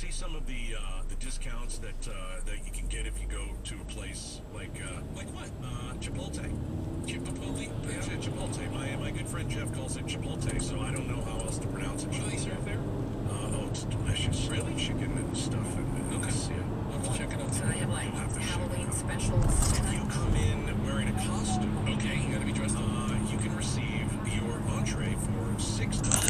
see some of the uh, the discounts that uh, that you can get if you go to a place like uh, Like what? Uh, Chipotle? Chipotle? Yeah, yeah. Chipotle. My my good friend Jeff calls it Chipotle, so I don't know how else to pronounce it. Oh, Chipotle. do they serve there? Uh, oh, it's delicious. Really, chicken and stuff. And, and Okay. it's, yeah. I'll have check it out. So they have like have Halloween specials. If you come in wearing a costume, Okay, you gotta be dressed uh, you can receive your entree for six dollars.